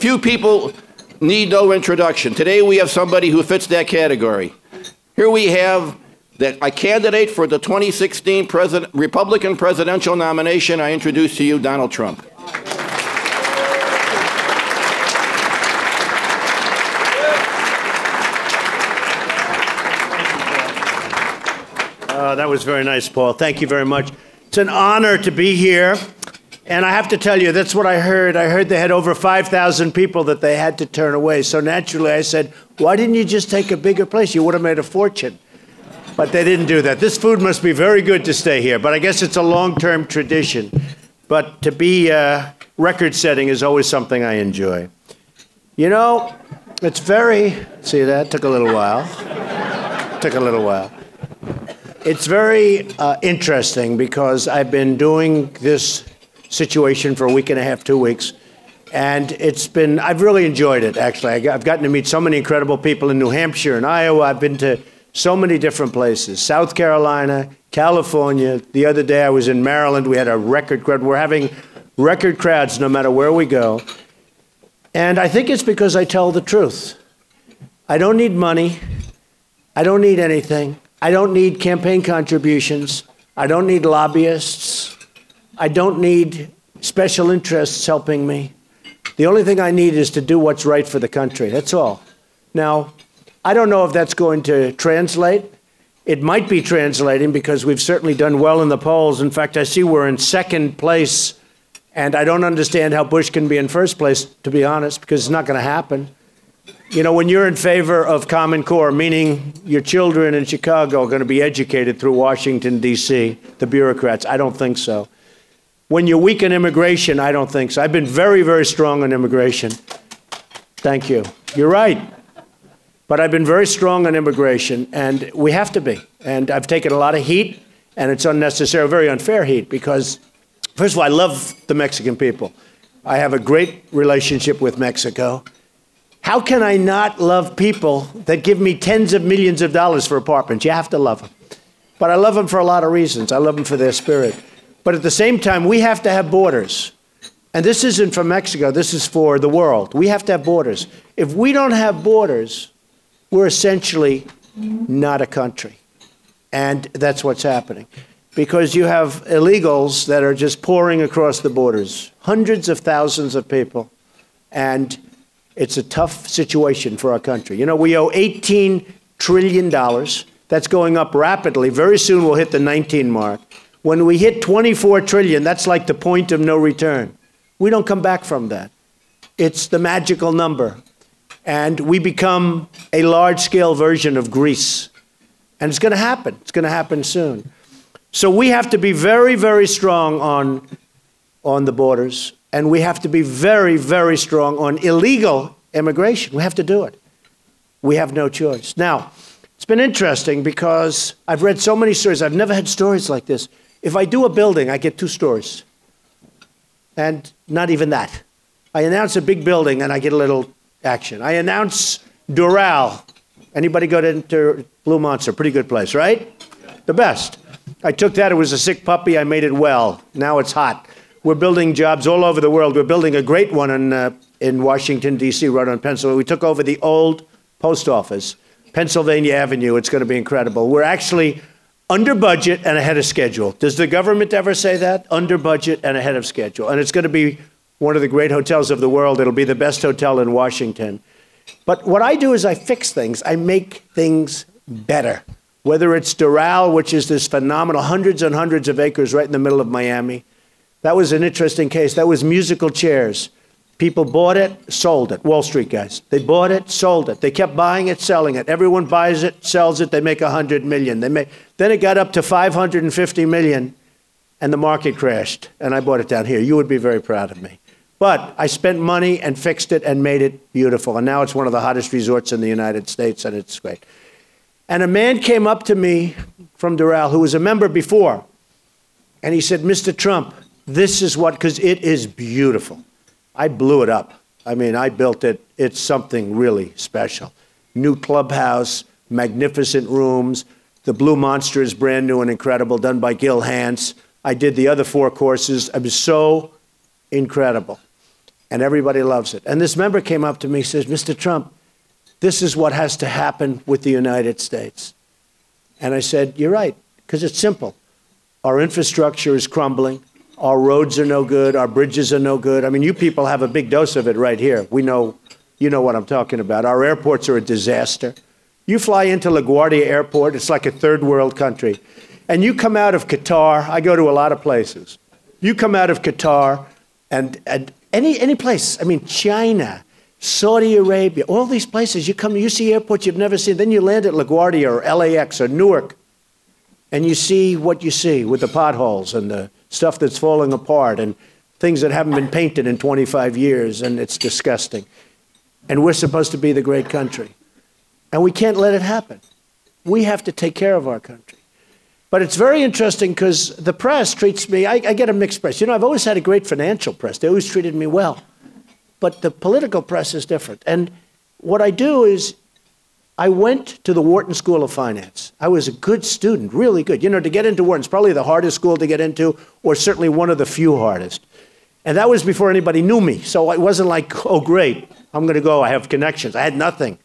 Few people need no introduction. Today we have somebody who fits that category. Here we have that a candidate for the 2016 president, Republican presidential nomination. I introduce to you Donald Trump. Uh, that was very nice, Paul. Thank you very much. It's an honor to be here. And I have to tell you, that's what I heard. I heard they had over 5,000 people that they had to turn away. So naturally, I said, why didn't you just take a bigger place? You would have made a fortune. But they didn't do that. This food must be very good to stay here. But I guess it's a long term tradition. But to be uh, record setting is always something I enjoy. You know, it's very, see that? Took a little while. Took a little while. It's very uh, interesting because I've been doing this situation for a week and a half, two weeks. And it's been, I've really enjoyed it, actually. I've gotten to meet so many incredible people in New Hampshire and Iowa. I've been to so many different places South Carolina, California. The other day I was in Maryland. We had a record crowd. We're having record crowds no matter where we go. And I think it's because I tell the truth. I don't need money. I don't need anything. I don't need campaign contributions. I don't need lobbyists. I don't need special interests helping me. The only thing I need is to do what's right for the country. That's all. Now, I don't know if that's going to translate. It might be translating because we've certainly done well in the polls. In fact, I see we're in second place, and I don't understand how Bush can be in first place, to be honest, because it's not going to happen. You know, when you're in favor of Common Core, meaning your children in Chicago are going to be educated through Washington, D.C., the bureaucrats, I don't think so. When you weaken immigration, I don't think so. I've been very, very strong on immigration. Thank you. You're right. But I've been very strong on immigration, and we have to be. And I've taken a lot of heat, and it's unnecessary, very unfair heat, because, first of all, I love the Mexican people. I have a great relationship with Mexico. How can I not love people that give me tens of millions of dollars for apartments? You have to love them. But I love them for a lot of reasons. I love them for their spirit. But at the same time, we have to have borders. And this isn't for Mexico, this is for the world. We have to have borders. If we don't have borders, we're essentially not a country. And that's what's happening. Because you have illegals that are just pouring across the borders, hundreds of thousands of people. And it's a tough situation for our country. You know, we owe $18 trillion. That's going up rapidly. Very soon we'll hit the 19 mark. When we hit 24 trillion, that's like the point of no return. We don't come back from that. It's the magical number. And we become a large scale version of Greece. And it's going to happen. It's going to happen soon. So we have to be very, very strong on, on the borders. And we have to be very, very strong on illegal immigration. We have to do it. We have no choice. Now, it's been interesting because I've read so many stories. I've never had stories like this. If I do a building, I get two stories. And not even that. I announce a big building and I get a little action. I announce Doral. Anybody go to Blue Monster? Pretty good place, right? The best. I took that. It was a sick puppy. I made it well. Now it's hot. We're building jobs all over the world. We're building a great one in, uh, in Washington, D.C., right on Pennsylvania. We took over the old post office, Pennsylvania Avenue. It's going to be incredible. We're actually under budget and ahead of schedule. Does the government ever say that? Under budget and ahead of schedule. And it's going to be one of the great hotels of the world. It'll be the best hotel in Washington. But what I do is I fix things, I make things better. Whether it's Doral, which is this phenomenal hundreds and hundreds of acres right in the middle of Miami. That was an interesting case. That was musical chairs. People bought it, sold it. Wall Street guys. They bought it, sold it. They kept buying it, selling it. Everyone buys it, sells it. They make 100 million. They make, then it got up to 550 million, and the market crashed. And I bought it down here. You would be very proud of me. But I spent money and fixed it and made it beautiful. And now it's one of the hottest resorts in the United States, and it's great. And a man came up to me from Doral who was a member before, and he said, Mr. Trump, this is what, because it is beautiful. I blew it up. I mean, I built it. It's something really special. New clubhouse, magnificent rooms. The Blue Monster is brand new and incredible, done by Gil Hanse. I did the other four courses. It was so incredible. and everybody loves it. And this member came up to me and says, Mr. Trump, this is what has to happen with the United States. And I said, You're right, because it's simple. Our infrastructure is crumbling. Our roads are no good. Our bridges are no good. I mean, you people have a big dose of it right here. We know, you know what I'm talking about. Our airports are a disaster. You fly into LaGuardia Airport, it's like a third world country. And you come out of Qatar, I go to a lot of places. You come out of Qatar and, and any, any place, I mean, China, Saudi Arabia, all these places, you come, you see airports you've never seen. Then you land at LaGuardia or LAX or Newark, and you see what you see with the potholes and the stuff that's falling apart and things that haven't been painted in 25 years, and it's disgusting. And we're supposed to be the great country. And we can't let it happen. We have to take care of our country. But it's very interesting because the press treats me, I, I, get a mixed press. You know, I've always had a great financial press, they always treated me well. But the political press is different. And what I do is I went to the Wharton School of Finance. I was a good student, really good. You know, to get into Wharton's probably the hardest school to get into, or certainly one of the few hardest. And that was before anybody knew me. So it wasn't like, oh, great, I'm going to go, I have connections. I had nothing.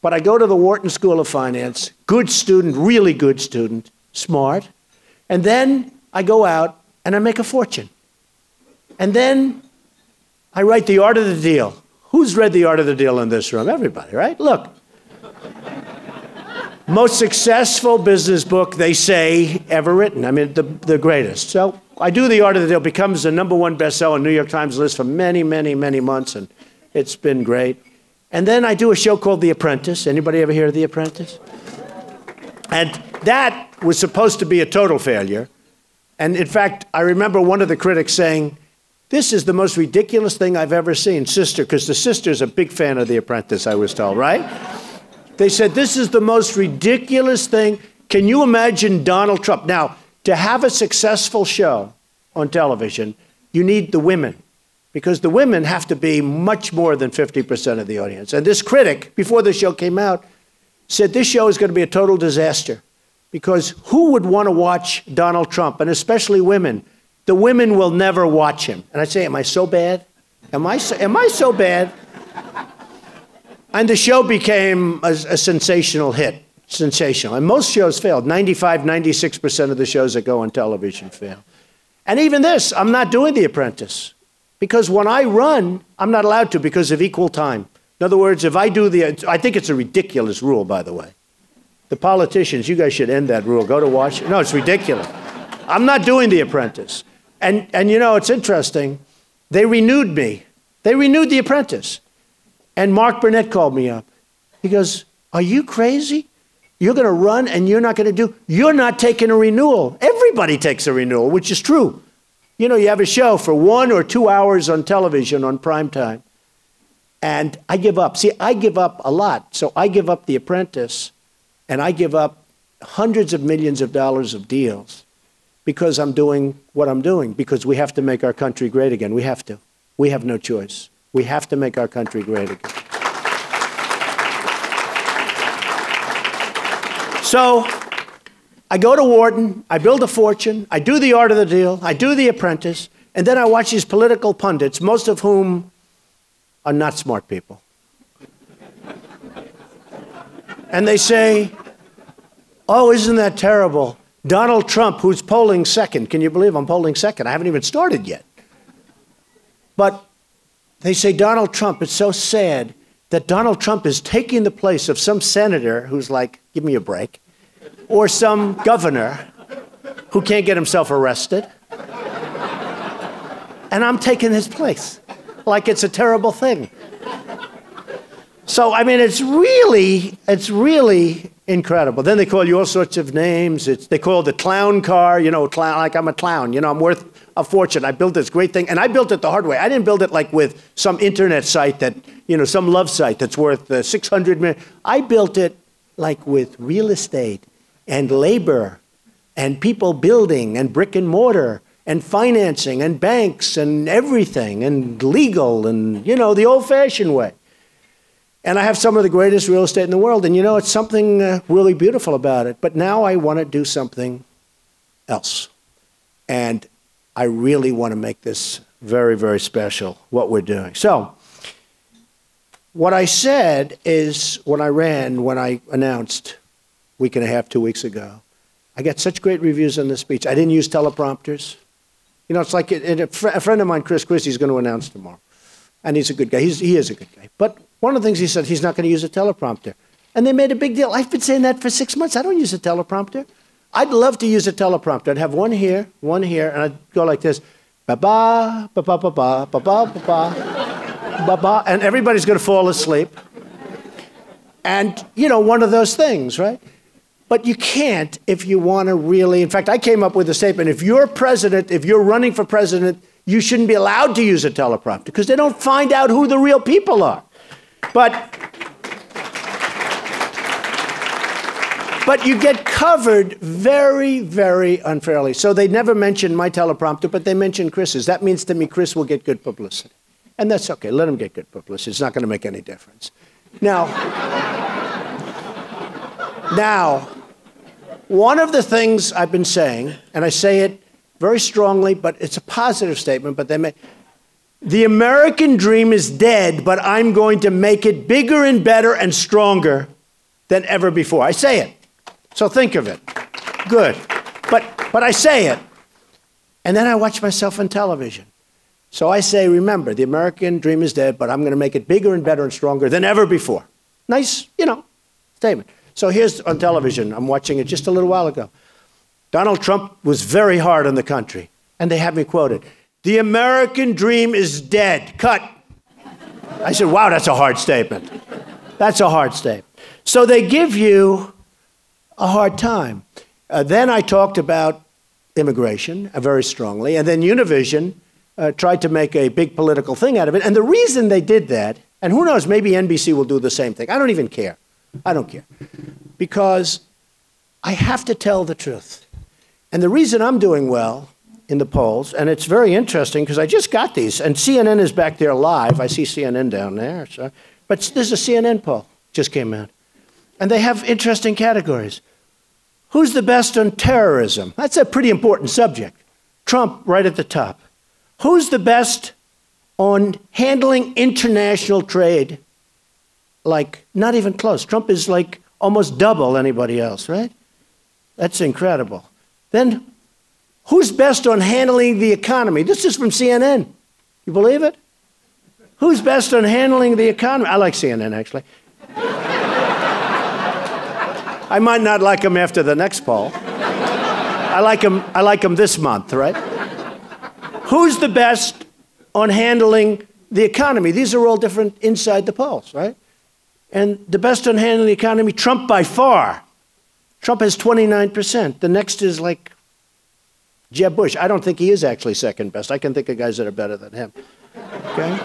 But I go to the Wharton School of Finance, good student, really good student, smart. And then I go out and I make a fortune. And then I write The Art of the Deal. Who's read The Art of the Deal in this room? Everybody, right? Look, most successful business book, they say, ever written. I mean, the, the greatest. So I do The Art of the Deal, becomes the number one bestseller on New York Times list for many, many, many months, and it's been great. And then I do a show called The Apprentice. Anybody ever hear of The Apprentice? And that was supposed to be a total failure. And in fact, I remember one of the critics saying, This is the most ridiculous thing I've ever seen. Sister, because the sister's a big fan of The Apprentice, I was told, right? They said, This is the most ridiculous thing. Can you imagine Donald Trump? Now, to have a successful show on television, you need the women because the women have to be much more than 50% of the audience. And this critic, before the show came out, said this show is going to be a total disaster because who would want to watch Donald Trump, and especially women? The women will never watch him. And I say, Am I so bad? Am I so, am I so bad? And the show became a, a sensational hit. Sensational. And most shows failed. 95, 96% of the shows that go on television fail. And even this, I'm not doing The Apprentice. Because when I run, I'm not allowed to because of equal time. In other words, if I do the, I think it's a ridiculous rule, by the way. The politicians, you guys should end that rule. Go to Washington. No, it's ridiculous. I'm not doing The Apprentice. And, and you know, it's interesting. They renewed me. They renewed The Apprentice. And Mark Burnett called me up. He goes, Are you crazy? You're going to run and you're not going to do, you're not taking a renewal. Everybody takes a renewal, which is true. You know, you have a show for one or two hours on television on prime time. And I give up. See, I give up a lot. So I give up The Apprentice and I give up hundreds of millions of dollars of deals because I'm doing what I'm doing, because we have to make our country great again. We have to. We have no choice. We have to make our country great again. So I go to Wharton, I build a fortune, I do the art of the deal, I do the apprentice, and then I watch these political pundits, most of whom are not smart people. and they say, Oh, isn't that terrible? Donald Trump, who's polling second, can you believe I'm polling second? I haven't even started yet. But they say Donald Trump, it's so sad that Donald Trump is taking the place of some senator who's like, give me a break, or some governor who can't get himself arrested. And I'm taking his place like it's a terrible thing. So, I mean, it's really, it's really incredible. Then they call you all sorts of names. It's, they call the clown car, you know, clown, like I'm a clown, you know, I'm worth a fortune. I built this great thing, and I built it the hard way. I didn't build it like with some internet site that, you know, some love site that's worth uh, 600 million. I built it like with real estate and labor and people building and brick and mortar and financing and banks and everything and legal and, you know, the old fashioned way. And I have some of the greatest real estate in the world. And you know, it's something uh, really beautiful about it. But now I want to do something else. And I really want to make this very, very special what we're doing. So, what I said is when I ran, when I announced a week and a half, two weeks ago, I got such great reviews on the speech. I didn't use teleprompters. You know, it's like a, a, friend of mine, Chris Christie, is going to announce tomorrow. And he's a good guy. He's, he is a good guy. But one of the things he said, he's not going to use a teleprompter. And they made a big deal. I've been saying that for six months. I don't use a teleprompter. I'd love to use a teleprompter. I'd have one here, one here, and I'd go like this ba ba, ba ba ba ba, ba ba ba ba, ba ba, and everybody's going to fall asleep. And, you know, one of those things, right? But you can't if you want to really. In fact, I came up with a statement if you're president, if you're running for president, you shouldn't be allowed to use a teleprompter because they don't find out who the real people are. But but you get covered very, very unfairly. So they never mentioned my teleprompter, but they mentioned Chris's. That means to me Chris will get good publicity. And that's okay. Let him get good publicity. It's not going to make any difference. Now, now, one of the things I've been saying, and I say it very strongly, but it's a positive statement, but they may, the American dream is dead, but I'm going to make it bigger and better and stronger than ever before. I say it. So think of it. Good. But, but I say it. And then I watch myself on television. So I say, remember, the American dream is dead, but I'm going to make it bigger and better and stronger than ever before. Nice, you know, statement. So here's on television. I'm watching it just a little while ago. Donald Trump was very hard on the country. And they have me quoted The American dream is dead. Cut. I said, wow, that's a hard statement. That's a hard statement. So they give you a hard time. Uh, then I talked about immigration uh, very strongly, and then Univision uh, tried to make a big political thing out of it. And the reason they did that, and who knows, maybe NBC will do the same thing. I don't even care. I don't care. Because I have to tell the truth. And the reason I'm doing well in the polls, and it's very interesting because I just got these, and CNN is back there live. I see CNN down there. So, but there's a CNN poll just came out. And they have interesting categories. Who's the best on terrorism? That's a pretty important subject. Trump right at the top. Who's the best on handling international trade? Like, not even close. Trump is like almost double anybody else, right? That's incredible. Then, who's best on handling the economy? This is from CNN. You believe it? Who's best on handling the economy? I like CNN, actually. I might not like him after the next poll. I like him, I like him this month, right? Who's the best on handling the economy? These are all different inside the polls, right? And the best on handling the economy, Trump by far. Trump has 29%. The next is like Jeb Bush. I don't think he is actually second best. I can think of guys that are better than him. Okay?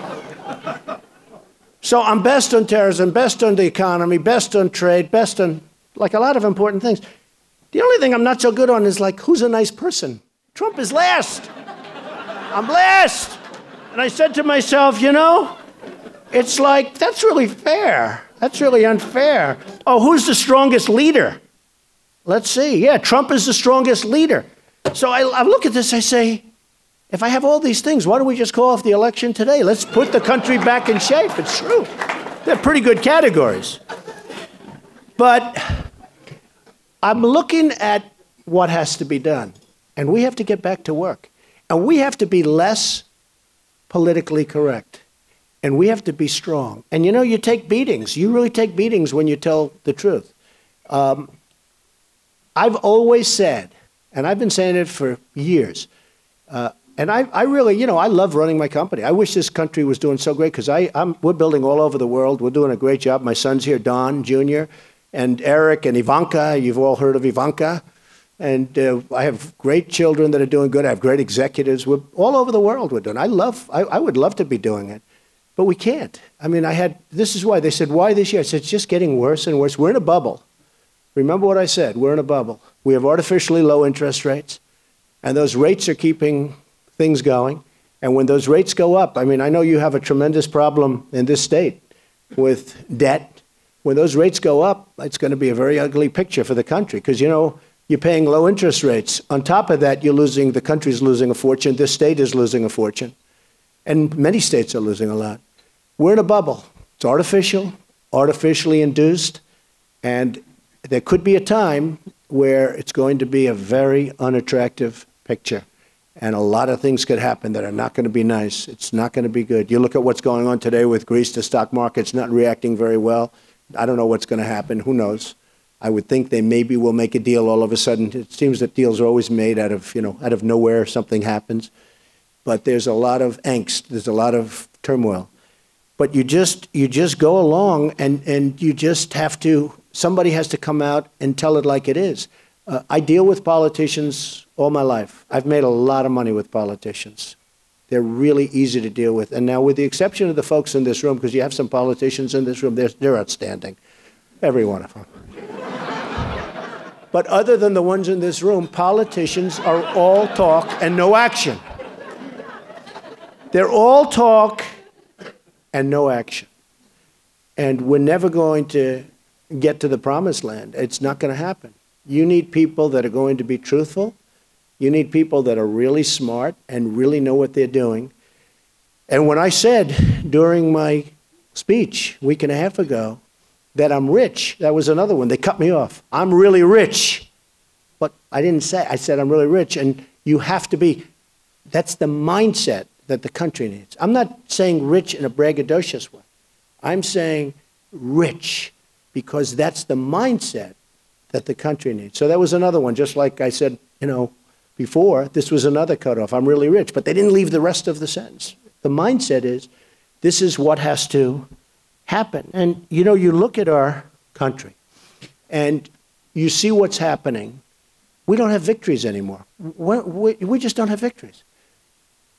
So I'm best on terrorism, best on the economy, best on trade, best on like a lot of important things. The only thing I'm not so good on is like, who's a nice person? Trump is last. I'm last. And I said to myself, you know, it's like, that's really fair. That's really unfair. Oh, who's the strongest leader? Let's see. Yeah, Trump is the strongest leader. So I, I look at this, I say, if I have all these things, why don't we just call off the election today? Let's put the country back in shape. It's true. They're pretty good categories. But I'm looking at what has to be done, and we have to get back to work. And we have to be less politically correct. And we have to be strong. And you know, you take beatings. You really take beatings when you tell the truth. Um, I've always said, and I've been saying it for years, uh, and I, I, really, you know, I love running my company. I wish this country was doing so great because we're building all over the world. We're doing a great job. My son's here, Don Jr and Eric and Ivanka. You've all heard of Ivanka. And uh, I have great children that are doing good. I have great executives. We're all over the world. We're doing. I love. I, I would love to be doing it, but we can't. I mean, I had. This is why they said, "Why this year?" I said, "It's just getting worse and worse. We're in a bubble." Remember what I said. We're in a bubble. We have artificially low interest rates, and those rates are keeping things going. And when those rates go up, I mean, I know you have a tremendous problem in this state with debt when those rates go up, it's going to be a very ugly picture for the country because, you know, you're paying low interest rates. On top of that, you're losing, the country's losing a fortune, this state is losing a fortune. and many states are losing a lot. We're in a bubble. It's artificial, artificially induced, and there could be a time where it's going to be a very unattractive picture. And a lot of things could happen that are not going to be nice. It's not going to be good. You look at what's going on today with Greece, the stock market's not reacting very well. I don't know what's going to happen. Who knows? I would think they maybe will make a deal all of a sudden. It seems that deals are always made out of, you know, out of nowhere, something happens. But there's a lot of angst, there's a lot of turmoil. But you just you just go along and, and you just have to somebody has to come out and tell it like it is. Uh, I deal with politicians all my life. I've made a lot of money with politicians. They're really easy to deal with. And now, with the exception of the folks in this room, because you have some politicians in this room, they're, they're outstanding. Every one of them. but other than the ones in this room, politicians are all talk and no action. They're all talk and no action. And we're never going to get to the promised land. It's not going to happen. You need people that are going to be truthful. You need people that are really smart and really know what they're doing. And when I said during my speech a week and a half ago that I'm rich, that was another one. They cut me off. I'm really rich. But I didn't say, I said I'm really rich. And you have to be, that's the mindset that the country needs. I'm not saying rich in a braggadocious way. I'm saying rich because that's the mindset that the country needs. So that was another one, just like I said, you know, before, this was another cutoff. I'm really rich, but they didn't leave the rest of the sentence. The mindset is this is what has to happen. And, you know, you look at our country and you see what's happening. We don't have victories anymore. We, we just don't have victories.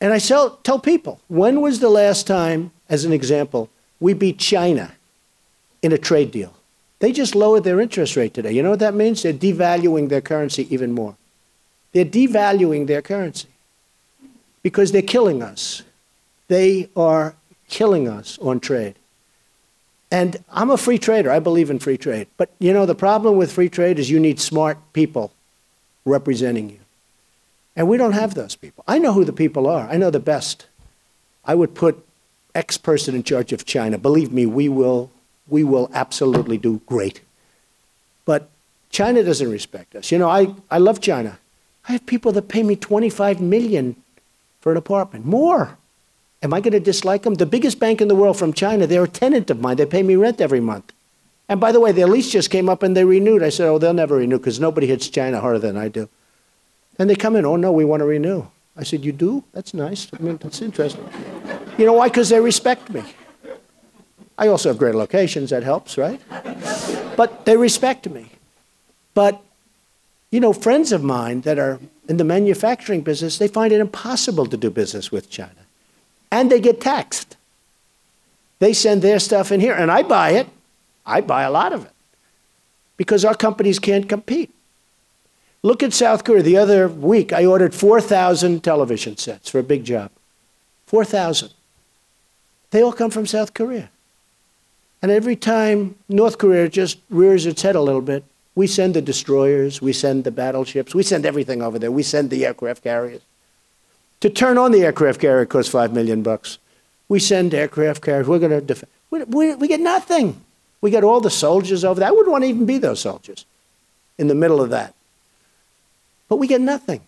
And I tell people, when was the last time, as an example, we beat China in a trade deal? They just lowered their interest rate today. You know what that means? They're devaluing their currency even more. They're devaluing their currency because they're killing us. They are killing us on trade. And I'm a free trader. I believe in free trade. But you know, the problem with free trade is you need smart people representing you. And we don't have those people. I know who the people are. I know the best. I would put X person in charge of China. Believe me, we will, we will absolutely do great. But China doesn't respect us. You know, I, I love China. I have people that pay me 25 million for an apartment. More. Am I going to dislike them? The biggest bank in the world from China, they're a tenant of mine. They pay me rent every month. And by the way, their lease just came up and they renewed. I said, oh, they'll never renew because nobody hits China harder than I do. And they come in, oh no, we want to renew. I said, you do? That's nice. I mean, that's interesting. You know why? Because they respect me. I also have great locations, that helps, right? But they respect me. But, you know, friends of mine that are in the manufacturing business, they find it impossible to do business with China. And they get taxed. They send their stuff in here, and I buy it. I buy a lot of it because our companies can't compete. Look at South Korea. The other week, I ordered 4,000 television sets for a big job. 4,000. They all come from South Korea. And every time North Korea just rears its head a little bit, we send the destroyers, we send the battleships, we send everything over there. We send the aircraft carriers. To turn on the aircraft carrier costs five million bucks. We send aircraft carriers. We're going to defend. We, we, we get nothing. We get all the soldiers over there. I wouldn't want to even be those soldiers in the middle of that. But we get nothing.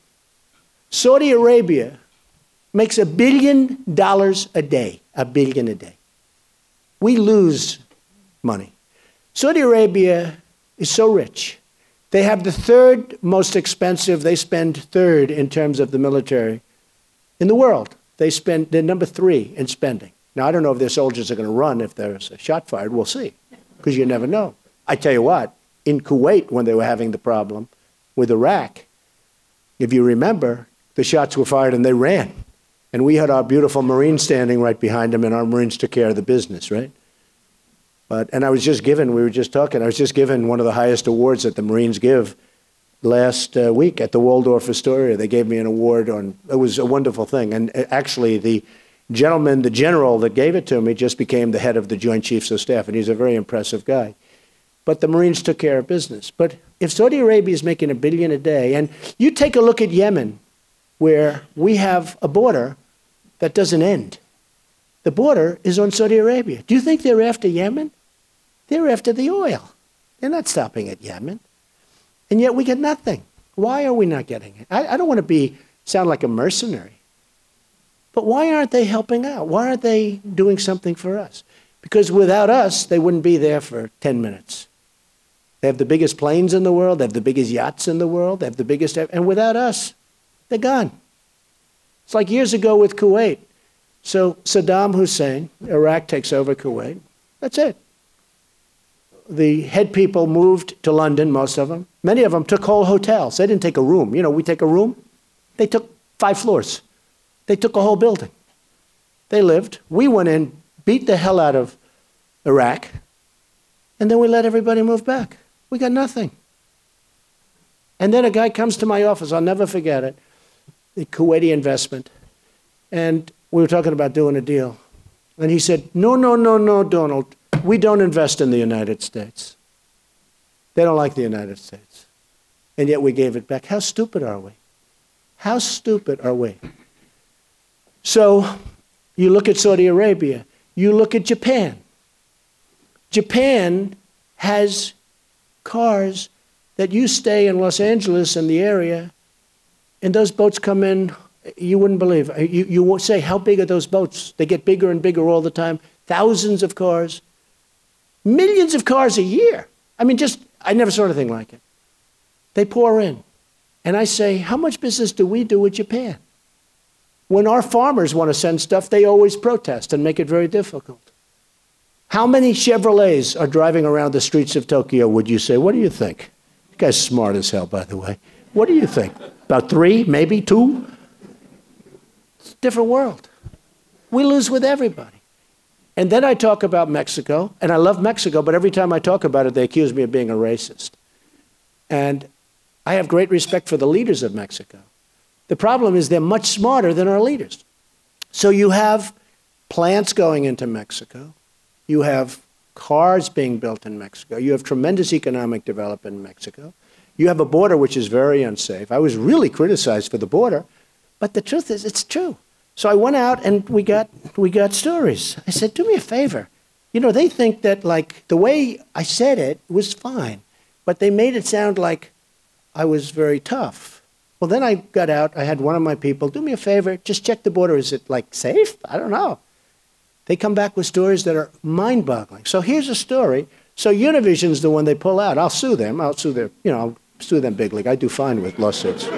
Saudi Arabia makes a billion dollars a day, a billion a day. We lose money. Saudi Arabia is so rich. They have the third most expensive, they spend third in terms of the military in the world. They spend, they're number three in spending. Now, I don't know if their soldiers are going to run if there's a shot fired. We'll see, because you never know. I tell you what, in Kuwait, when they were having the problem with Iraq, if you remember, the shots were fired and they ran. And we had our beautiful Marines standing right behind them, and our Marines took care of the business, right? But, and I was just given, we were just talking, I was just given one of the highest awards that the Marines give last uh, week at the Waldorf Astoria. They gave me an award on, it was a wonderful thing. And uh, actually, the gentleman, the general that gave it to me, just became the head of the Joint Chiefs of Staff, and he's a very impressive guy. But the Marines took care of business. But if Saudi Arabia is making a billion a day, and you take a look at Yemen, where we have a border that doesn't end, the border is on Saudi Arabia. Do you think they're after Yemen? They're after the oil. They're not stopping at Yemen. And yet we get nothing. Why are we not getting it? I, I don't want to be sound like a mercenary. But why aren't they helping out? Why aren't they doing something for us? Because without us, they wouldn't be there for 10 minutes. They have the biggest planes in the world, they have the biggest yachts in the world, they have the biggest, and without us, they're gone. It's like years ago with Kuwait. So Saddam Hussein, Iraq takes over Kuwait. That's it. The head people moved to London, most of them. Many of them took whole hotels. They didn't take a room. You know, we take a room. They took five floors. They took a whole building. They lived. We went in, beat the hell out of Iraq, and then we let everybody move back. We got nothing. And then a guy comes to my office, I'll never forget it, the Kuwaiti investment. And we were talking about doing a deal. And he said, No, no, no, no, Donald, we don't invest in the United States. They don't like the United States. And yet we gave it back. How stupid are we? How stupid are we? So you look at Saudi Arabia, you look at Japan. Japan has cars that you stay in Los Angeles and the area, and those boats come in, you wouldn't believe. You, you won't say, How big are those boats? They get bigger and bigger all the time. Thousands of cars, millions of cars a year. I mean, just, I never saw anything like it. They pour in. And I say, How much business do we do with Japan? When our farmers want to send stuff, they always protest and make it very difficult. How many Chevrolets are driving around the streets of Tokyo, would you say? What do you think? You guy's smart as hell, by the way. What do you think? About three, maybe two? It's a different world. We lose with everybody. And then I talk about Mexico, and I love Mexico, but every time I talk about it, they accuse me of being a racist. And I have great respect for the leaders of Mexico. The problem is they're much smarter than our leaders. So you have plants going into Mexico, you have cars being built in Mexico. You have tremendous economic development in Mexico. You have a border which is very unsafe. I was really criticized for the border, but the truth is, it's true. So I went out and we got, we got stories. I said, do me a favor. You know, they think that, like, the way I said it was fine, but they made it sound like I was very tough. Well, then I got out. I had one of my people do me a favor, just check the border. Is it, like, safe? I don't know they come back with stories that are mind boggling. So here's a story. So Univision's the one they pull out. I'll sue them. I'll sue their, you know, I'll sue them big league. I do fine with lawsuits.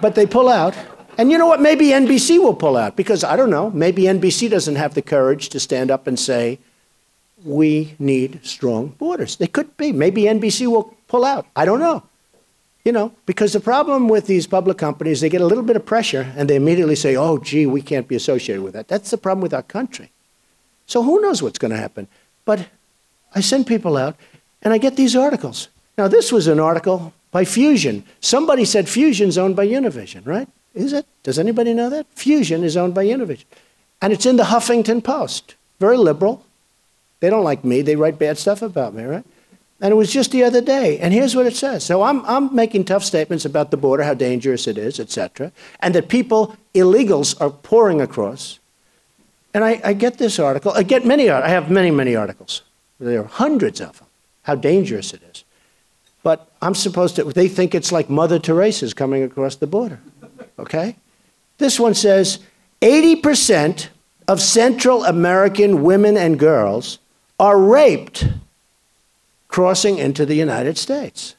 but they pull out. And you know what? Maybe NBC will pull out because I don't know. Maybe NBC doesn't have the courage to stand up and say, we need strong borders. They could be. Maybe NBC will pull out. I don't know. You know, because the problem with these public companies, they get a little bit of pressure and they immediately say, oh, gee, we can't be associated with that. That's the problem with our country. So who knows what's going to happen? But I send people out and I get these articles. Now, this was an article by Fusion. Somebody said Fusion's owned by Univision, right? Is it? Does anybody know that? Fusion is owned by Univision. And it's in the Huffington Post. Very liberal. They don't like me. They write bad stuff about me, right? And it was just the other day. And here's what it says. So I'm, I'm making tough statements about the border, how dangerous it is, etc., and that people, illegals, are pouring across. And I, I get this article. I get many, I have many, many articles. There are hundreds of them, how dangerous it is. But I'm supposed to, they think it's like Mother Teresa's coming across the border. Okay? This one says 80% of Central American women and girls are raped crossing into the United States.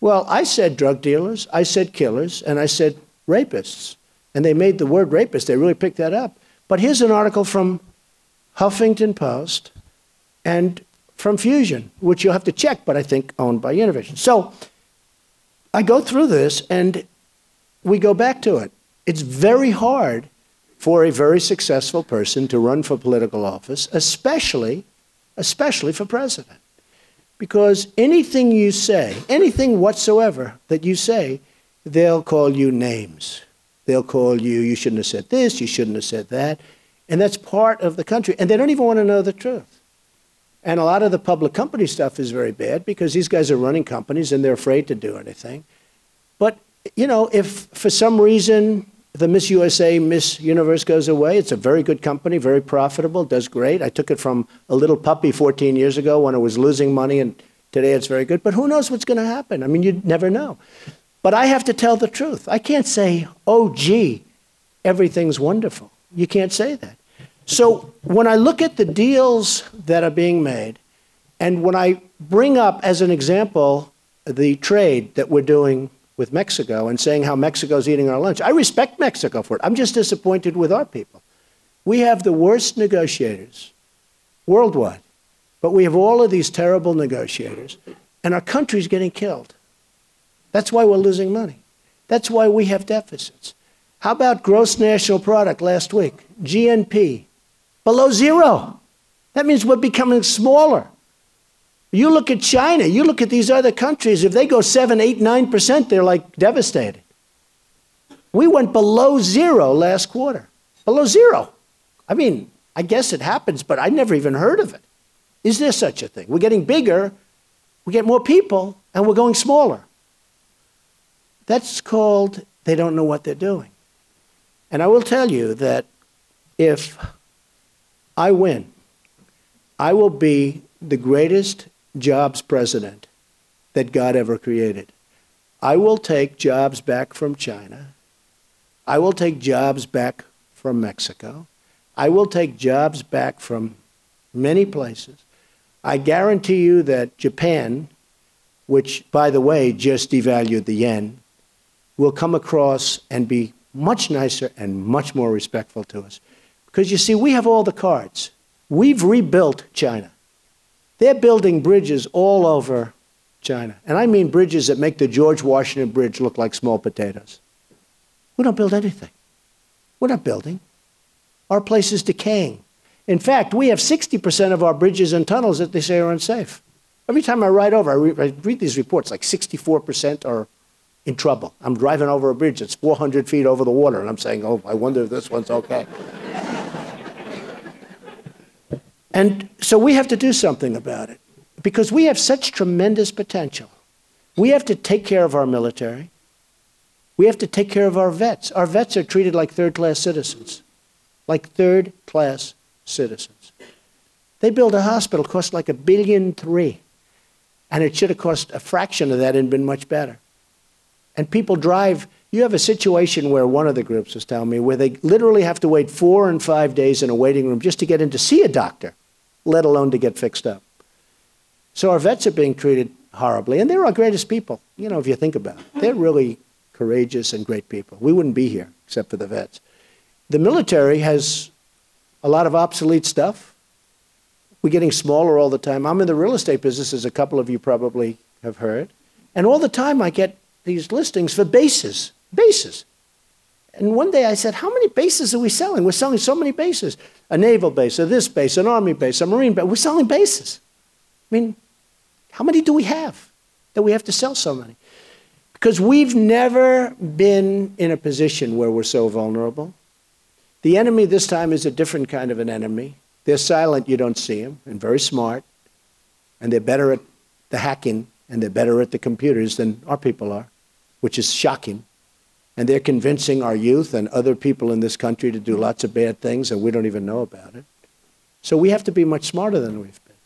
Well, I said drug dealers, I said killers, and I said rapists. And they made the word rapist, they really picked that up. But here's an article from Huffington Post and from Fusion, which you'll have to check, but I think owned by Univision. So I go through this and we go back to it. It's very hard for a very successful person to run for political office, especially especially for president. Because anything you say, anything whatsoever that you say, they'll call you names. They'll call you, you shouldn't have said this, you shouldn't have said that. And that's part of the country. And they don't even want to know the truth. And a lot of the public company stuff is very bad because these guys are running companies and they're afraid to do anything. But, you know, if for some reason the Miss USA, Miss Universe goes away. It's a very good company, very profitable, does great. I took it from a little puppy 14 years ago when it was losing money, and today it's very good. But who knows what's going to happen? I mean, you never know. But I have to tell the truth. I can't say, oh, gee, everything's wonderful. You can't say that. So when I look at the deals that are being made, and when I bring up as an example the trade that we're doing with Mexico and saying how Mexico's eating our lunch, I respect Mexico for it. I'm just disappointed with our people. We have the worst negotiators worldwide, but we have all of these terrible negotiators, and our country's getting killed. That's why we're losing money. That's why we have deficits. How about gross national product last week? GNP, below zero. That means we're becoming smaller. You look at China, you look at these other countries, if they go 7, 8, 9%, they're like devastated. We went below zero last quarter. Below zero. I mean, I guess it happens, but I never even heard of it. Is there such a thing? We're getting bigger, we get more people, and we're going smaller. That's called they don't know what they're doing. And I will tell you that if I win, I will be the greatest jobs president that God ever created. I will take jobs back from China. I will take jobs back from Mexico. I will take jobs back from many places. I guarantee you that Japan, which, by the way, just devalued the yen, will come across and be much nicer and much more respectful to us. Because you see, we have all the cards. We've rebuilt China. They're building bridges all over China. And I mean bridges that make the George Washington Bridge look like small potatoes. We don't build anything. We're not building. Our place is decaying. In fact, we have 60% of our bridges and tunnels that they say are unsafe. Every time I ride over, I, re I read these reports like 64% are in trouble. I'm driving over a bridge that's 400 feet over the water, and I'm saying, oh, I wonder if this one's okay. And so we have to do something about it because we have such tremendous potential. We have to take care of our military. We have to take care of our vets. Our vets are treated like third class citizens, like third class citizens. They build a hospital, cost like a billion three, and it should have cost a fraction of that and been much better. And people drive. You have a situation where one of the groups was telling me where they literally have to wait four and five days in a waiting room just to get in to see a doctor let alone to get fixed up. So our vets are being treated horribly, and they're our greatest people, you know, if you think about it. They're really courageous and great people. We wouldn't be here except for the vets. The military has a lot of obsolete stuff. We're getting smaller all the time. I'm in the real estate business, as a couple of you probably have heard. And all the time I get these listings for bases, bases. And one day I said, How many bases are we selling? We're selling so many bases a naval base, a this base, an army base, a marine base. We're selling bases. I mean, how many do we have that we have to sell so many? Because we've never been in a position where we're so vulnerable. The enemy this time is a different kind of an enemy. They're silent, you don't see them, and very smart. And they're better at the hacking and they're better at the computers than our people are, which is shocking and they're convincing our youth and other people in this country to do lots of bad things, and we don't even know about it. So we have to be much smarter than we've been.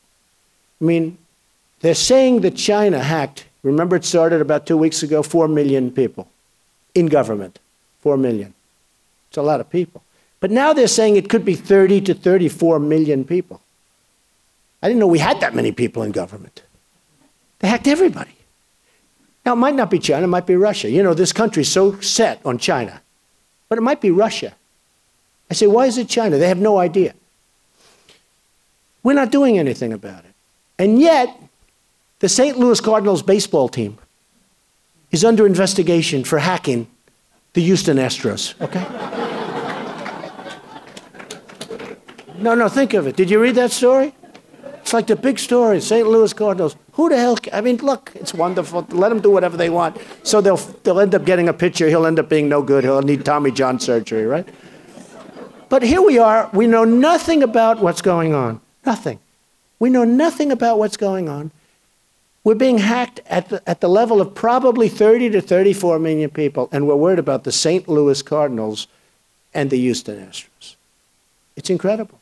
I mean, they're saying that China hacked, remember it started about two weeks ago, 4 million people in government. 4 million. It's a lot of people. But now they're saying it could be 30 to 34 million people. I didn't know we had that many people in government. They hacked everybody. Now, it might not be China, it might be Russia. You know, this country is so set on China, but it might be Russia. I say, why is it China? They have no idea. We're not doing anything about it. And yet, the St. Louis Cardinals baseball team is under investigation for hacking the Houston Astros, okay? no, no, think of it. Did you read that story? It's like the big story, St. Louis Cardinals. Who the hell? I mean, look, it's wonderful. Let them do whatever they want. So they'll, they'll end up getting a pitcher. He'll end up being no good. He'll need Tommy John surgery, right? But here we are. We know nothing about what's going on. Nothing. We know nothing about what's going on. We're being hacked at the, at the level of probably 30 to 34 million people, and we're worried about the St. Louis Cardinals and the Houston Astros. It's incredible.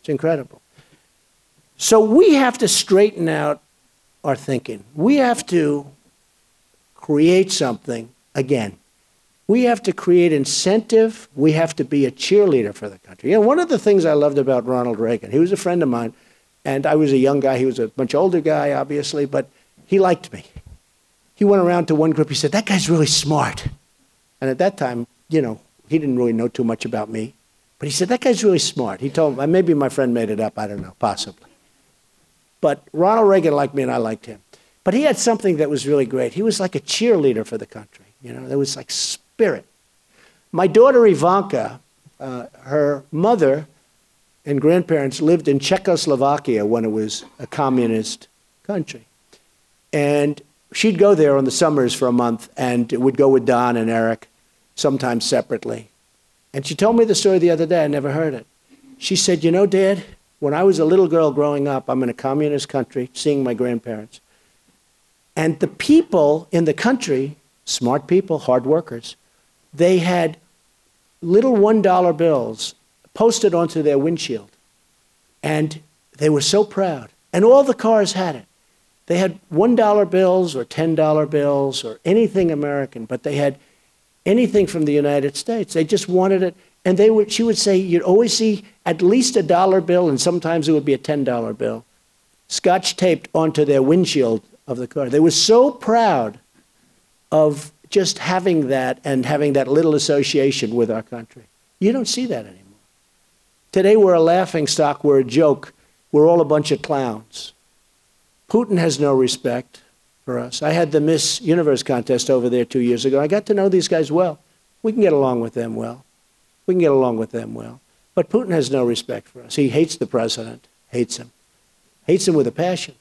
It's incredible. So we have to straighten out our thinking. We have to create something again. We have to create incentive. We have to be a cheerleader for the country. You know, one of the things I loved about Ronald Reagan, he was a friend of mine, and I was a young guy. He was a much older guy, obviously, but he liked me. He went around to one group. He said, That guy's really smart. And at that time, you know, he didn't really know too much about me. But he said, That guy's really smart. He told me, maybe my friend made it up. I don't know, possibly. But Ronald Reagan liked me and I liked him. But he had something that was really great. He was like a cheerleader for the country. You know, there was like spirit. My daughter Ivanka, uh, her mother and grandparents lived in Czechoslovakia when it was a communist country. And she'd go there on the summers for a month and would go with Don and Eric, sometimes separately. And she told me the story the other day. I never heard it. She said, You know, Dad, when I was a little girl growing up, I'm in a communist country seeing my grandparents. And the people in the country, smart people, hard workers, they had little $1 bills posted onto their windshield. And they were so proud. And all the cars had it. They had $1 bills or $10 bills or anything American, but they had anything from the United States. They just wanted it. And they would, she would say, you'd always see at least a dollar bill, and sometimes it would be a $10 bill, scotch taped onto their windshield of the car. They were so proud of just having that and having that little association with our country. You don't see that anymore. Today we're a laughing stock, we're a joke, we're all a bunch of clowns. Putin has no respect for us. I had the Miss Universe contest over there two years ago. I got to know these guys well. We can get along with them well. We can get along with them well. But Putin has no respect for us. He hates the president, hates him, hates him with a passion.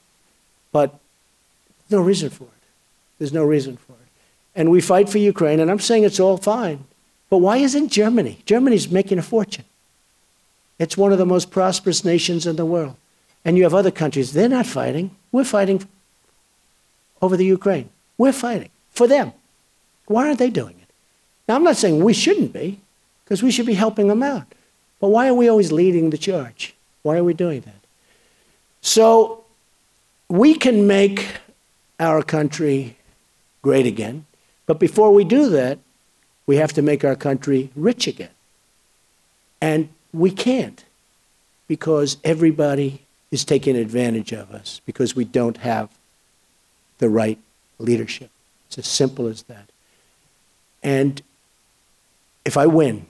But no reason for it. There's no reason for it. And we fight for Ukraine, and I'm saying it's all fine. But why isn't Germany? Germany's making a fortune. It's one of the most prosperous nations in the world. And you have other countries, they're not fighting. We're fighting over the Ukraine. We're fighting for them. Why aren't they doing it? Now, I'm not saying we shouldn't be, because we should be helping them out. But why are we always leading the charge? Why are we doing that? So, we can make our country great again. But before we do that, we have to make our country rich again. And we can't because everybody is taking advantage of us because we don't have the right leadership. It's as simple as that. And if I win,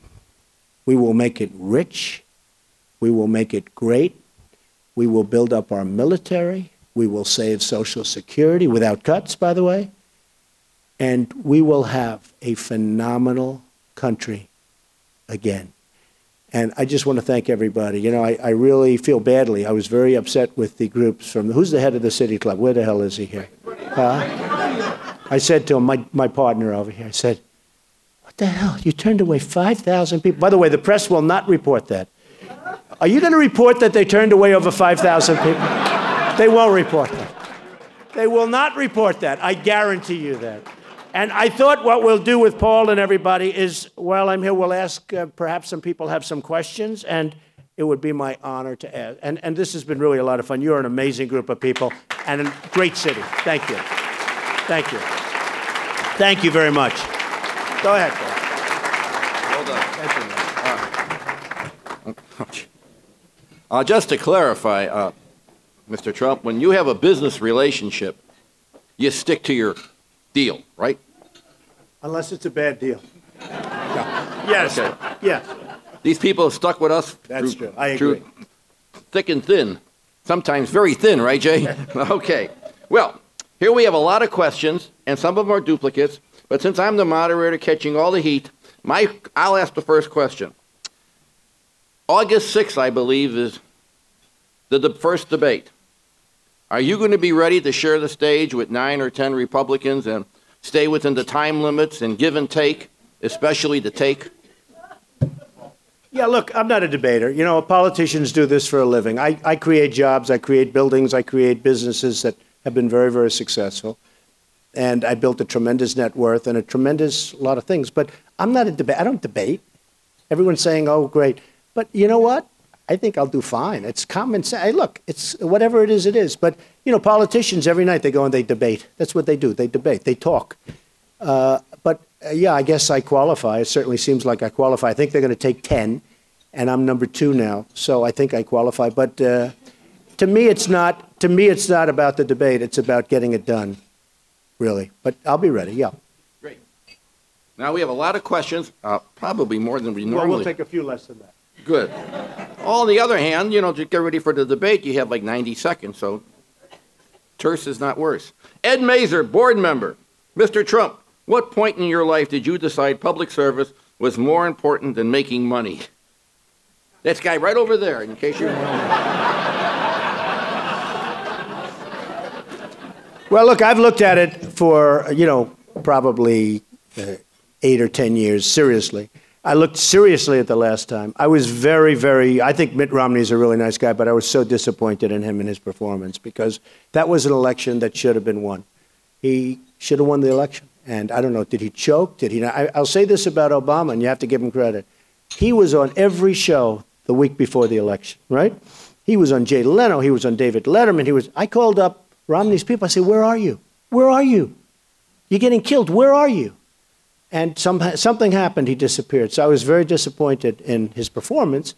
we will make it rich, we will make it great, we will build up our military, we will save Social Security without cuts, by the way, and we will have a phenomenal country again. And I just want to thank everybody. You know, I, I really feel badly. I was very upset with the groups from, who's the head of the city club? Where the hell is he here? Huh? I said to him, my, my partner over here, I said, what the hell? You turned away 5,000 people. By the way, the press will not report that. Are you going to report that they turned away over 5,000 people? they won't report that. They will not report that. I guarantee you that. And I thought what we'll do with Paul and everybody is, while I'm here, we'll ask, uh, perhaps some people have some questions, and it would be my honor to ask. And, and this has been really a lot of fun. You're an amazing group of people and a great city. Thank you. Thank you. Thank you very much. Go ahead, Paul. Hold on. Uh, just to clarify, uh, Mr. Trump, when you have a business relationship, you stick to your deal, right? Unless it's a bad deal. Yes. Okay. Yes. These people have stuck with us. That's through, true. I through agree. thick and thin, sometimes very thin, right, Jay? okay. Well, here we have a lot of questions, and some of them are duplicates. But since I'm the moderator catching all the heat, my I'll ask the first question. August 6th, I believe, is the, the first debate. Are you going to be ready to share the stage with nine or ten Republicans and stay within the time limits and give and take, especially the take? Yeah, look, I'm not a debater. You know, politicians do this for a living. I, I create jobs, I create buildings, I create businesses that have been very, very successful. And I built a tremendous net worth and a tremendous lot of things. But I'm not a debate. I don't debate. Everyone's saying, oh, great. But you know what? I think I'll do fine. It's common sense. Hey, look, it's whatever it is, it is. But, you know, politicians every night they go and they debate. That's what they do. They debate, they talk. Uh, but uh, yeah, I guess I qualify. It certainly seems like I qualify. I think they're going to take 10, and I'm number two now. So I think I qualify. But uh, to me, it's not. To me, it's not about the debate. It's about getting it done, really. But I'll be ready. Yeah. Great. Now we have a lot of questions, uh, probably more than we Well, normally. we'll take a few less than that. Good. On the other hand, you know, to get ready for the debate, you have like 90 seconds, so terse is not worse. Ed Mazer, board member. Mr. Trump, what point in your life did you decide public service was more important than making money? This guy right over there, in case you. Well, look, I've looked at it for, you know, probably uh, eight or 10 years, seriously. I looked seriously at the last time. I was very, very, I think Mitt Romney is a really nice guy, but I was so disappointed in him and his performance because that was an election that should have been won. He should have won the election. And I don't know, did he choke? Did he not? I, I'll say this about Obama, and you have to give him credit. He was on every show the week before the election, right? He was on Jay Leno. He was on David Letterman. He was. I called up Romney's people. I said, "Where are you? Where are you? You're getting killed. Where are you?" And some, something happened. He disappeared. So I was very disappointed in his performance.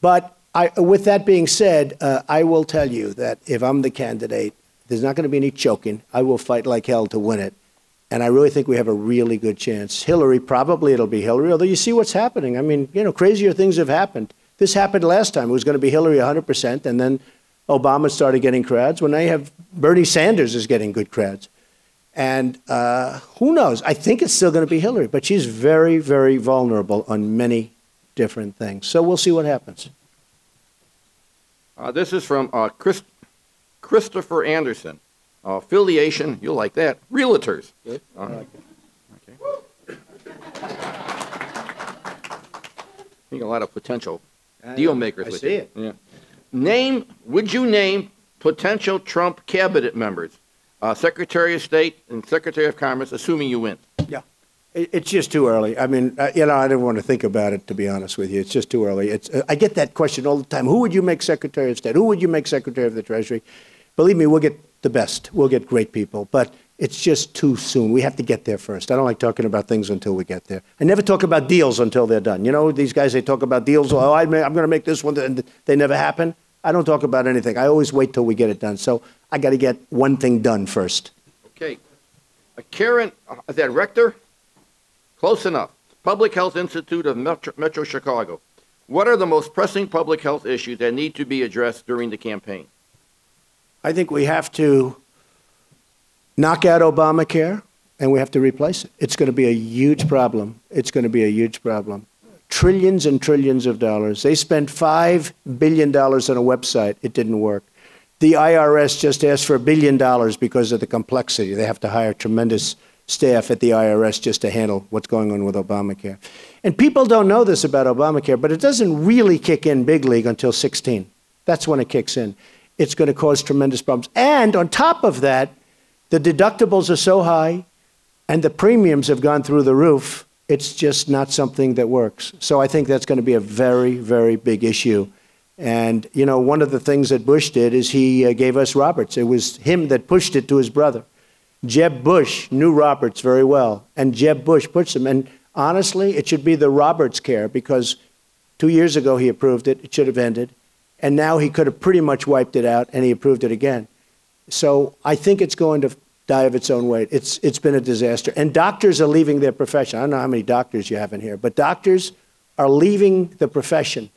But I, with that being said, uh, I will tell you that if I'm the candidate, there's not going to be any choking. I will fight like hell to win it. And I really think we have a really good chance. Hillary, probably it'll be Hillary, although you see what's happening. I mean, you know, crazier things have happened. This happened last time. It was going to be Hillary 100%, and then Obama started getting crowds. When they have Bernie Sanders is getting good crowds. And uh, who knows? I think it's still going to be Hillary, but she's very, very vulnerable on many different things. So we'll see what happens. Uh, this is from uh, Chris, Christopher Anderson. Uh, affiliation, you'll like that. Realtors. Uh, okay. I think a lot of potential deal makers. I with see you. it. Yeah. Name, would you name potential Trump cabinet members? Uh, Secretary of State and Secretary of Commerce, assuming you win. Yeah. It, it's just too early. I mean, uh, you know, I didn't want to think about it, to be honest with you. It's just too early. It's, uh, I get that question all the time. Who would you make Secretary of State? Who would you make Secretary of the Treasury? Believe me, we'll get the best. We'll get great people. But it's just too soon. We have to get there first. I don't like talking about things until we get there. I never talk about deals until they're done. You know, these guys, they talk about deals. Oh, I may, I'm going to make this one, and they never happen. I don't talk about anything. I always wait till we get it done. So I got to get one thing done first. Okay. Uh, Karen, uh, is that Rector? Close enough. Public Health Institute of Metro, Metro Chicago. What are the most pressing public health issues that need to be addressed during the campaign? I think we have to knock out Obamacare and we have to replace it. It's going to be a huge problem. It's going to be a huge problem. Trillions and trillions of dollars. They spent $5 billion on a website. It didn't work. The IRS just asked for a billion dollars because of the complexity. They have to hire tremendous staff at the IRS just to handle what's going on with Obamacare. And people don't know this about Obamacare, but it doesn't really kick in big league until 16. That's when it kicks in. It's going to cause tremendous problems. And on top of that, the deductibles are so high and the premiums have gone through the roof, it's just not something that works. So I think that's going to be a very, very big issue. And, you know, one of the things that Bush did is he uh, gave us Roberts. It was him that pushed it to his brother. Jeb Bush knew Roberts very well, and Jeb Bush pushed him. And honestly, it should be the Roberts care because two years ago he approved it. It should have ended. And now he could have pretty much wiped it out, and he approved it again. So I think it's going to die of its own weight. It's, it's been a disaster. And doctors are leaving their profession. I don't know how many doctors you have in here, but doctors are leaving the profession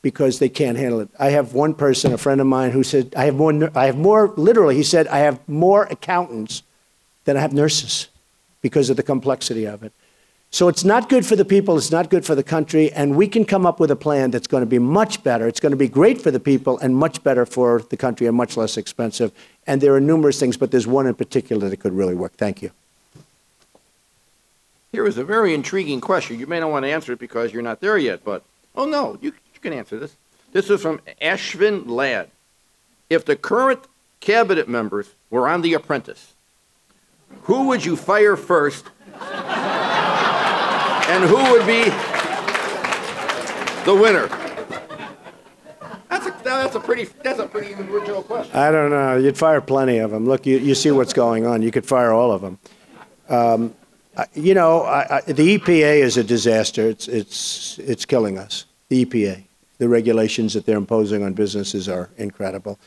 because they can't handle it. I have one person, a friend of mine, who said, I have more, I have more, literally, he said, I have more accountants than I have nurses because of the complexity of it. So it's not good for the people, it's not good for the country, and we can come up with a plan that's going to be much better. It's going to be great for the people and much better for the country and much less expensive. And there are numerous things, but there's one in particular that could really work. Thank you. Here is a very intriguing question. You may not want to answer it because you're not there yet, but oh no, you, you can answer this. This is from Ashvin Ladd. If the current cabinet members were on The Apprentice, who would you fire first? And who would be the winner? That's a, that's a pretty that's a pretty original question. I don't know. You'd fire plenty of them. Look, you, you see what's going on. You could fire all of them. Um, I- you know, I, I, the EPA is a disaster. It's, it's, it's killing us. The EPA. The regulations that they're imposing on businesses are incredible.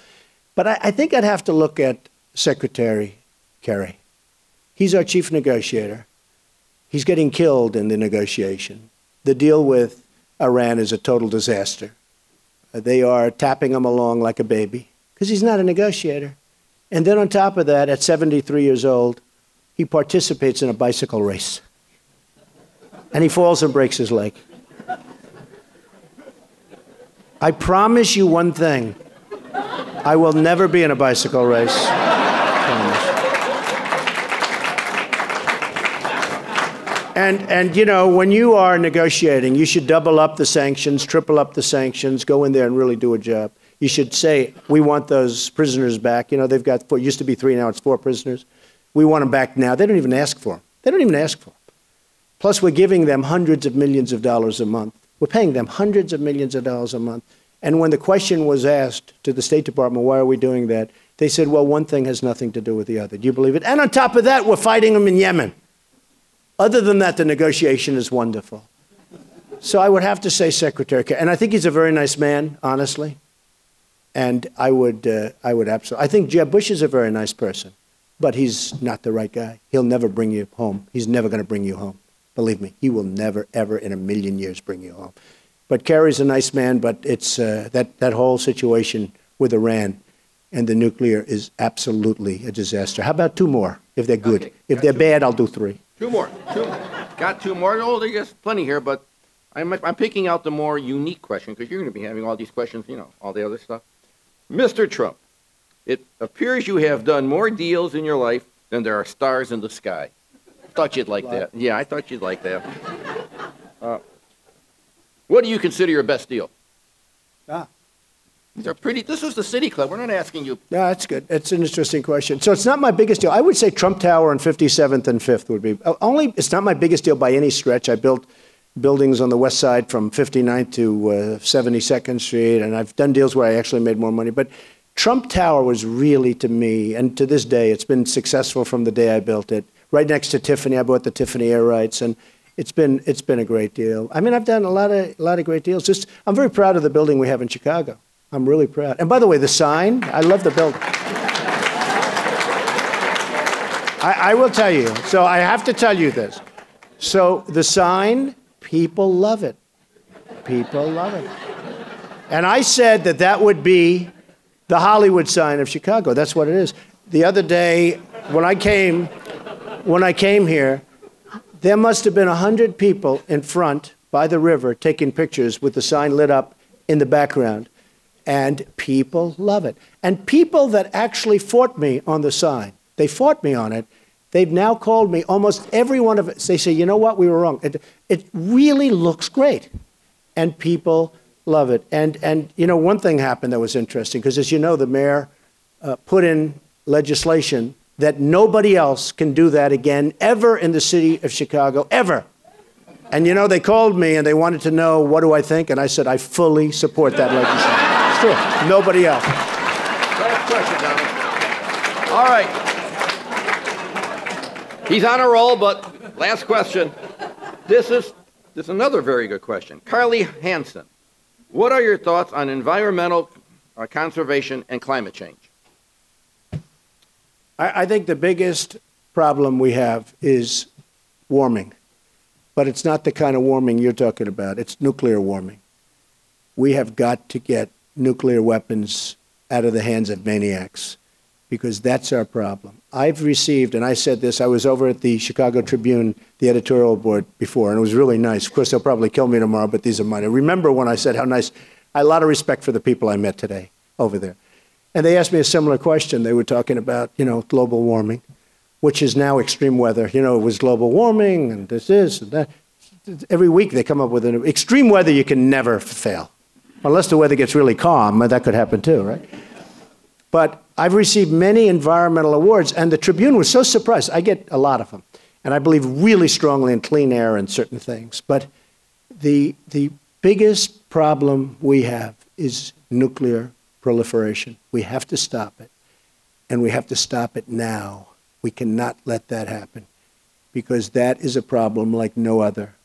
But I, I think I'd have to look at Secretary Kerry. He's our chief negotiator. He's getting killed in the negotiation. The deal with Iran is a total disaster. Uh, They are tapping him along like a baby because he's not a negotiator. And then on top of that, at 73 years old, he participates in a bicycle race. And he falls and breaks his leg. I promise you one thing I will never be in a bicycle race. And, and you know, when you are negotiating, you should double up the sanctions, triple up the sanctions, go in there and really do a job. You should say, we want those prisoners back. You know, they've got four, used to be three, now it's four prisoners. We want them back now. They don't even ask for them. They don't even ask for them. Plus, we're giving them hundreds of millions of dollars a month. We're paying them hundreds of millions of dollars a month. And when the question was asked to the State Department, why are we doing that? They said, well, one thing has nothing to do with the other. Do you believe it? And on top of that, we're fighting them in Yemen. Other than that, the negotiation is wonderful. So I would have to say Secretary Kerry. And I think he's a very nice man, honestly. And I would, uh, I would absolutely. I think Jeb Bush is a very nice person, but he's not the right guy. He'll never bring you home. He's never going to bring you home. Believe me, he will never, ever in a million years bring you home. But Kerry's a nice man, but it's uh, that, that whole situation with Iran and the nuclear is absolutely a disaster. How about two more, if they're good? Okay, if they're bad, I'll do three. Two more. Two. Got two more. Oh, there's plenty here, but I'm, I'm picking out the more unique question because you're going to be having all these questions, you know, all the other stuff. Mr. Trump, it appears you have done more deals in your life than there are stars in the sky. Thought you'd like that. Yeah, I thought you'd like that. Uh, what do you consider your best deal? Ah. These are pretty. This is the City Club. We're not asking you. Yeah, that's good. It's an interesting question. So it's not my biggest deal. I would say Trump Tower on 57th and 5th would be uh, only. It's not my biggest deal by any stretch. I built buildings on the west side from 59th to uh, 72nd Street, and I've done deals where I actually made more money. But Trump Tower was really to me, and to this day, it's been successful from the day I built it. Right next to Tiffany, I bought the Tiffany air rights, and it's been it's been a great deal. I mean, I've done a lot of a lot of great deals. Just I'm very proud of the building we have in Chicago. I'm really proud. And by the way, the sign, I love the building. I, I will tell you. So I have to tell you this. So the sign, people love it. People love it. And I said that that would be the Hollywood sign of Chicago. That's what it is. The other day, when I came, when I came here, there must have been 100 people in front by the river taking pictures with the sign lit up in the background. And people love it. And people that actually fought me on the sign, they fought me on it. They've now called me almost every one of it. They say, you know what, we were wrong. It, it really looks great. And people love it. And, and, you know, one thing happened that was interesting, because as you know, the mayor uh, put in legislation that nobody else can do that again ever in the city of Chicago, ever. And you know, they called me and they wanted to know what do I think, and I said I fully support that legislation. It's true. Nobody else. Last question, Donald. All right. He's on a roll, but last question. This is this is another very good question. Carly Hansen, what are your thoughts on environmental uh, conservation and climate change? I, I think the biggest problem we have is warming, but it's not the kind of warming you're talking about. It's nuclear warming. We have got to get nuclear weapons out of the hands of maniacs because that's our problem. I've received, and I said this, I was over at the Chicago Tribune, the editorial board before, and it was really nice. Of course, they'll probably kill me tomorrow, but these are mine. I remember when I said how nice, I had a lot of respect for the people I met today over there. And they asked me a similar question. They were talking about, you know, global warming, which is now extreme weather. You know, it was global warming and this is and that. Every week they come up with an extreme weather you can never fail. Unless the weather gets really calm, uh, that could happen too, right? But I've received many environmental awards, and the Tribune was so surprised. I get a lot of them, and I believe really strongly in clean air and certain things. But the, the biggest problem we have is nuclear proliferation. We have to stop it, and we have to stop it now. We cannot let that happen because that is a problem like no other.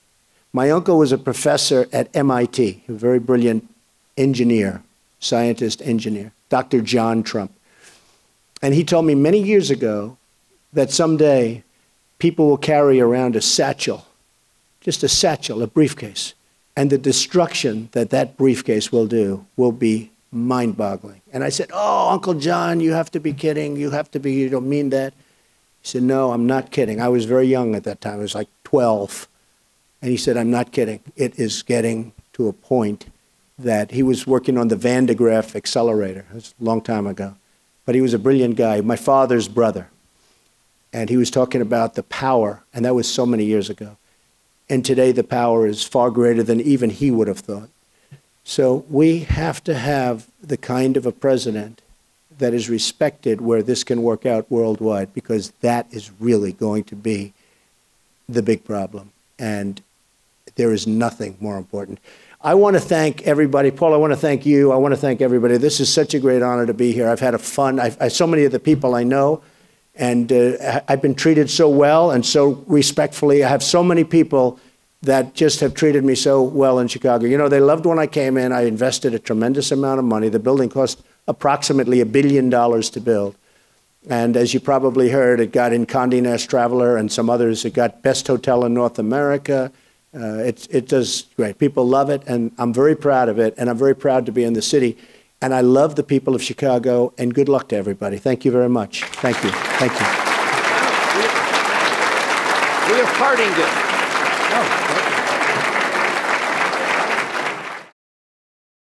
My uncle was a professor at MIT, a very brilliant engineer, scientist, engineer, Dr. John Trump. And he told me many years ago that someday people will carry around a satchel, just a satchel, a briefcase, and the destruction that that briefcase will do will be mind boggling. And I said, Oh, Uncle John, you have to be kidding. You have to be, you don't mean that. He said, No, I'm not kidding. I was very young at that time. I was like 12. And he said, I'm not kidding. It is getting to a point that he was working on the Van de Graaff accelerator. It was a long time ago. But he was a brilliant guy, my father's brother. And he was talking about the power, and that was so many years ago. And today the power is far greater than even he would have thought. So we have to have the kind of a president that is respected where this can work out worldwide because that is really going to be the big problem. And there is nothing more important. I want to thank everybody. Paul, I want to thank you. I want to thank everybody. This is such a great honor to be here. I've had a fun, I've, I, so many of the people I know, and uh, I've been treated so well and so respectfully. I have so many people that just have treated me so well in Chicago. You know, they loved when I came in. I invested a tremendous amount of money. The building cost approximately a billion dollars to build. And as you probably heard, it got in Condé Nast Traveler and some others. It got Best Hotel in North America. Uh, it, it does great. People love it, and I'm very proud of it, and I'm very proud to be in the city. And I love the people of Chicago, and good luck to everybody. Thank you very much. Thank you. Thank you. We are parting. Oh,